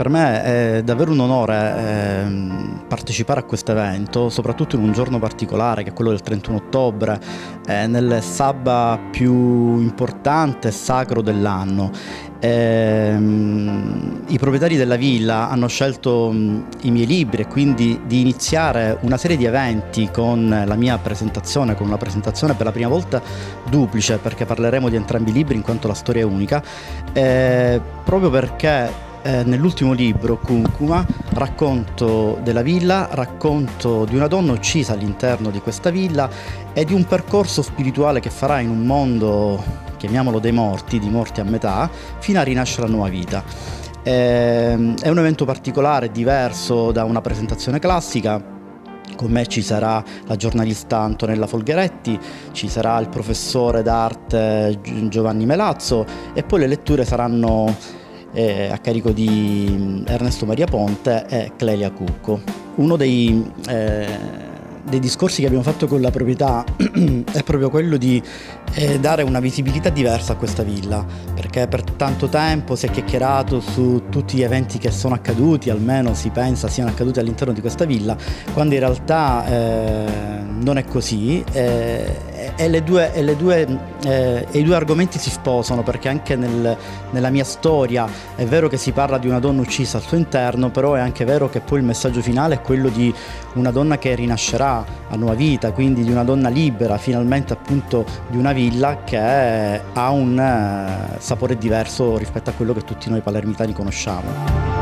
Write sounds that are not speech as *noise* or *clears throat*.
Per me è davvero un onore eh, partecipare a questo evento, soprattutto in un giorno particolare che è quello del 31 ottobre, nel sabba più importante e sacro dell'anno. Eh, I proprietari della villa hanno scelto i miei libri e quindi di iniziare una serie di eventi con la mia presentazione, con una presentazione per la prima volta duplice perché parleremo di entrambi i libri in quanto la storia è unica, eh, proprio perché eh, nell'ultimo libro, Cuncuma, racconto della villa, racconto di una donna uccisa all'interno di questa villa e di un percorso spirituale che farà in un mondo, chiamiamolo dei morti, di morti a metà, fino a rinascere a nuova vita. Eh, è un evento particolare, diverso da una presentazione classica, con me ci sarà la giornalista Antonella Folgheretti, ci sarà il professore d'arte Giovanni Melazzo e poi le letture saranno eh, a carico di mm, Ernesto Maria Ponte e Clelia Cucco. Uno dei, eh, dei discorsi che abbiamo fatto con la proprietà *clears throat* è proprio quello di eh, dare una visibilità diversa a questa villa, perché per tanto tempo si è chiacchierato su tutti gli eventi che sono accaduti, almeno si pensa siano accaduti all'interno di questa villa, quando in realtà eh, non è così eh, e, le due, e, le due, eh, e, i due argomenti si sposano perché anche nel, nella mia storia è vero che si parla di una donna uccisa al suo interno, però è anche vero che poi il messaggio finale è quello di una donna che rinascerà a nuova vita, quindi di una donna libera, finalmente appunto di una villa che ha un eh, sapore diverso rispetto a quello che tutti noi palermitani conosciamo.